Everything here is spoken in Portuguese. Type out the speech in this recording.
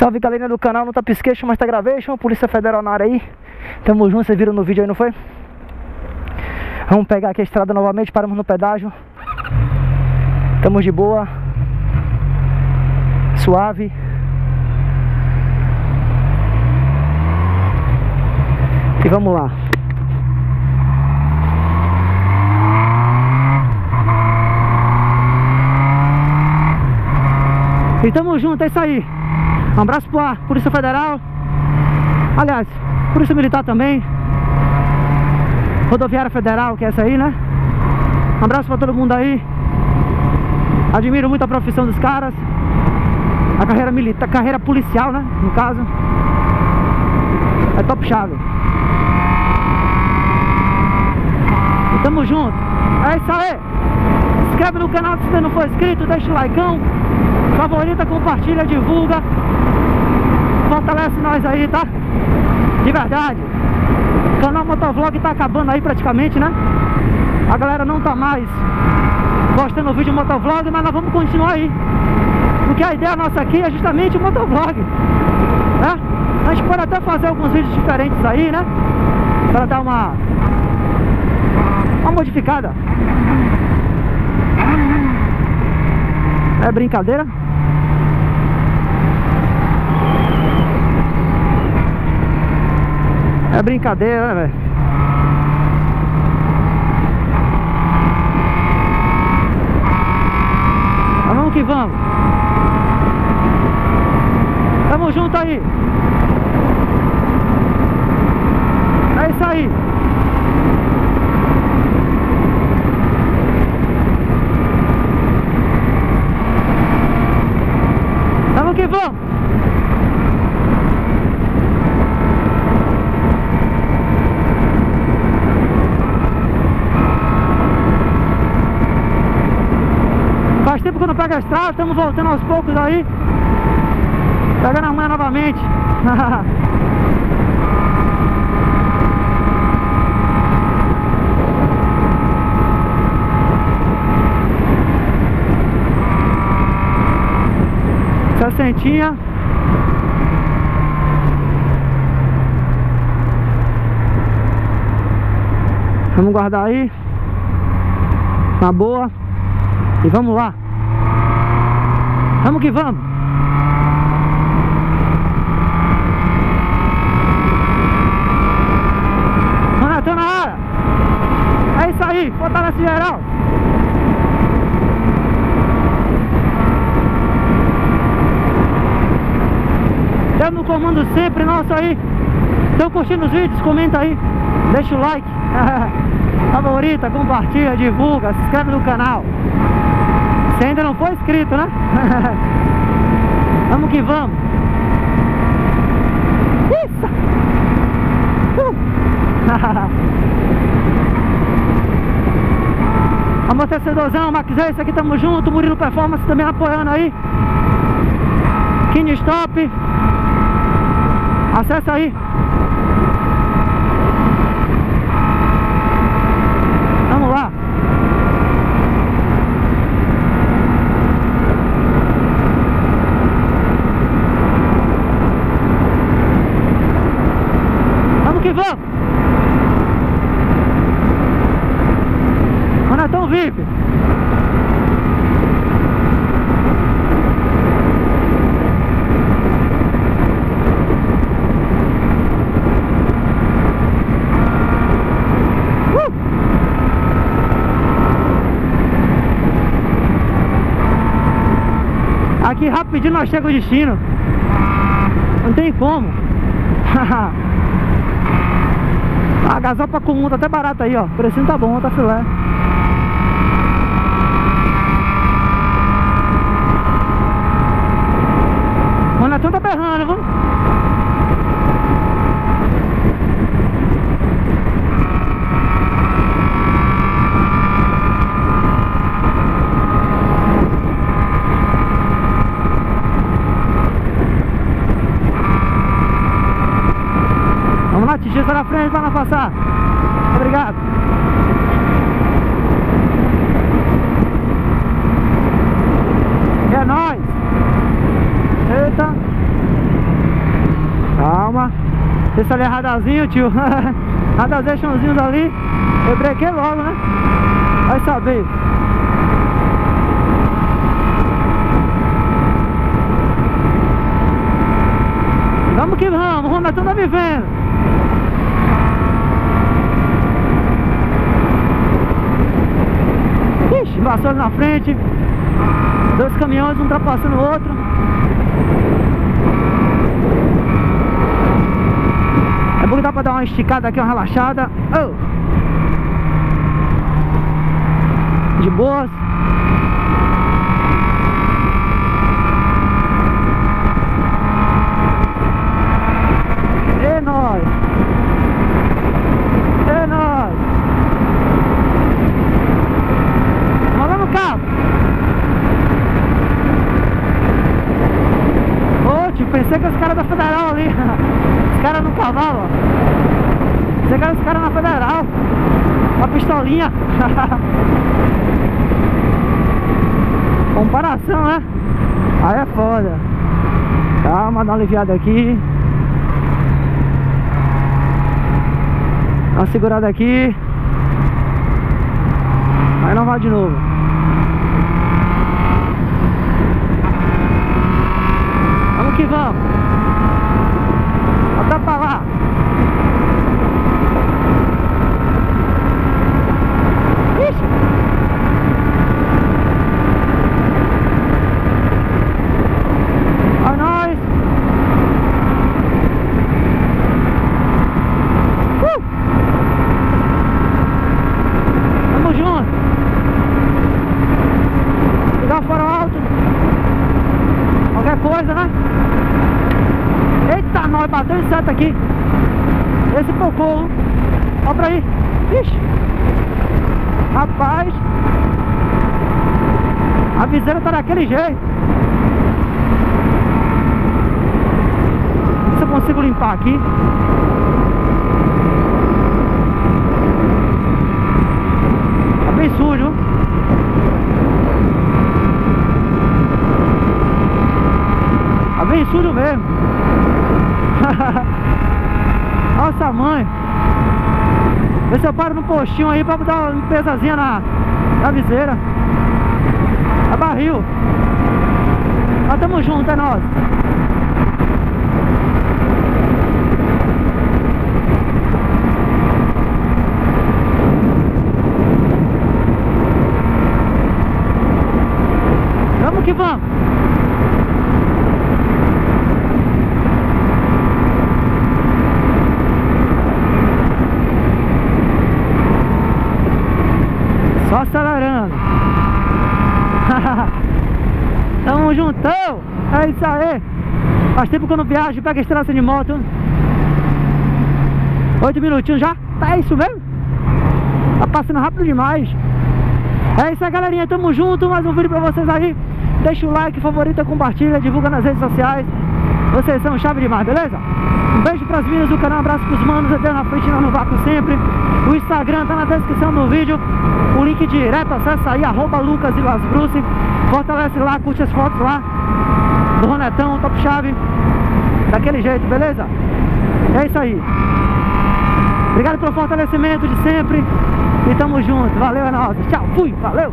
Salve galerinha do canal, não tá pisqueixo, mas tá gravation, Polícia Federal na área aí. Tamo junto, vocês viram no vídeo aí, não foi? Vamos pegar aqui a estrada novamente, paramos no pedágio. Tamo de boa. Suave. E vamos lá. E tamo junto, é isso aí. Um abraço pra Polícia Federal. Aliás, Polícia Militar também. Rodoviária Federal, que é essa aí, né? Um abraço pra todo mundo aí. Admiro muito a profissão dos caras. A carreira militar, carreira policial, né? No caso. É top chave. E tamo junto. É isso aí. Inscreve no canal se você não for inscrito, deixa o likeão. Favorita, compartilha, divulga. Fortalece nós aí, tá? De verdade. O canal Motovlog tá acabando aí praticamente, né? A galera não tá mais postando vídeo motovlog, mas nós vamos continuar aí. Porque a ideia nossa aqui é justamente o motovlog. Né? A gente pode até fazer alguns vídeos diferentes aí, né? Para dar uma uma modificada. É brincadeira? É brincadeira, né, velho? Mas vamos que vamos. Tamo junto aí. É isso aí. Vamos que vamos. Faz tempo que eu não pego a estrada, estamos voltando aos poucos aí. Pegando a manhã novamente. Sessentinha. Vamos guardar aí. Na boa. E vamos lá. Vamos que vamos. Tô na hora. É isso aí. Fortalece geral. Tamo no comando sempre nosso aí. Estão curtindo os vídeos? Comenta aí. Deixa o like. Favorita, compartilha, divulga, se inscreve no canal. Se ainda não for inscrito, né? vamos que vamos. Isso! Uh! Amortecedorzão, Max esse aqui tamo junto, Murilo Performance também apoiando aí. King Stop. Acesse aí. Vamos lá. Vamos que vamos. VIP. Uh! Aqui rapidinho nós chegamos ao destino. Não tem como. A gasopa comum tá até barata aí, ó. O precinho tá bom, tá filé. O Netão tá berrando, viu? Lá, Titi, sai na frente para não passar. Obrigado. É nóis. Eita. Esse ali é radarzinho, tio. Radarzinhos ali. Eu brequei logo, né? Vai saber. Vamos que vamos, o Ronaldinho tá me vendo. Invasor na frente. Dois caminhões, um ultrapassando o outro. É bom que dá pra dar uma esticada aqui, uma relaxada. Oh. De boas. Pensei que os caras da Federal ali. Os caras no cavalo, ó. Pensei que eram os caras na Federal. Comparação, né? Aí é foda. Calma, dá uma aliviada aqui. Dá uma segurada aqui. Aí não vai de novo. que vamos. Até pra lá. Ixi. A nós. Uh. Tamo junto. Ligar o farol alto. Qualquer coisa, né? Eita, nós bateu em seta aqui. Esse pocou. Olha pra aí. Ixi. Rapaz. A viseira tá daquele jeito. Se eu consigo limpar aqui. Tá bem sujo. Tá bem sujo mesmo. Mãe. Vê se eu paro no postinho aí pra dar uma limpezazinha na, na viseira. É barril Nós tamo junto, é nós Vamos que vamos Só acelerando. Tamo juntão. É isso aí. Faz tempo que eu não viajo, pega estrada de moto. Oito minutinhos já? Tá isso mesmo? Tá passando rápido demais. É isso aí, galerinha. Tamo junto. Mais um vídeo pra vocês aí. Deixa o like, favorita, compartilha, divulga nas redes sociais. Vocês são chave demais, beleza? Um beijo pras minas do canal, um abraço pros manos, até na frente, lá no vácuo sempre. O Instagram tá na descrição do vídeo. O link direto, acessa aí, arroba Lucas e Las Bruce. Fortalece lá, curte as fotos lá. Do Ronetão, top chave. Daquele jeito, beleza? É isso aí. Obrigado pelo fortalecimento de sempre. E tamo junto. Valeu, é nóis. Tchau, fui, valeu.